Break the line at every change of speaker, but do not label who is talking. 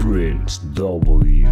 Prince W.